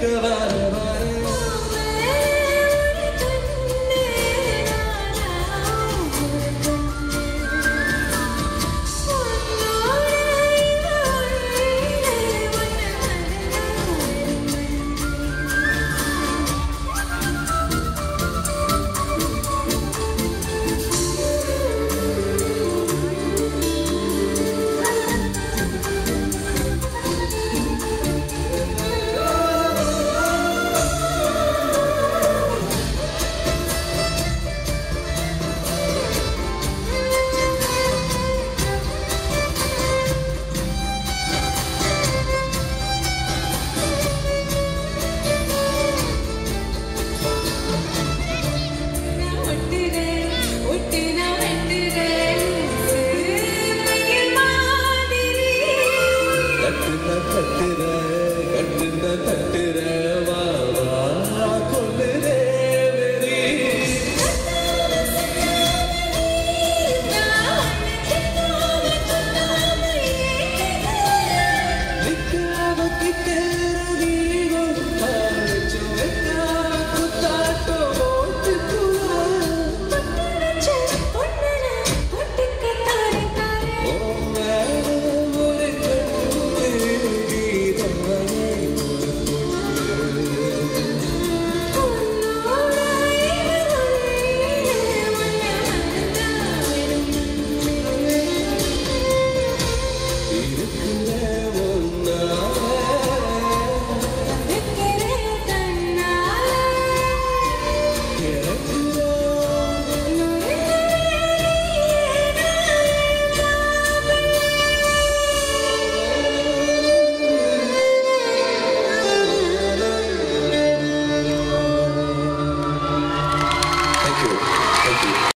que good.